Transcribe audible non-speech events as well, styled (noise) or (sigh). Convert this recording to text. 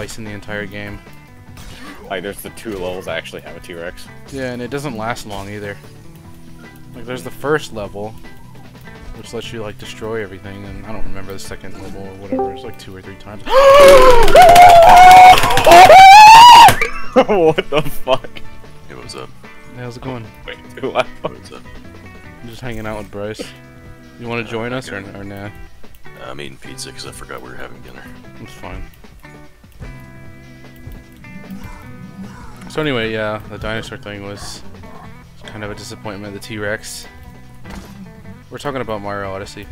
twice in the entire game. Like, there's the two levels that actually have a T-Rex. Yeah, and it doesn't last long either. Like, there's the first level, which lets you, like, destroy everything, and I don't remember the second level or whatever. It's like two or three times. (gasps) (laughs) what the fuck? Hey, what's up? How's it going? Wait, too loud. What's up? I'm just hanging out with Bryce. You want to join us or, or nah? Uh, I'm eating pizza because I forgot we were having dinner. It's fine. So anyway, yeah, the dinosaur thing was kind of a disappointment. The T-Rex. We're talking about Mario Odyssey.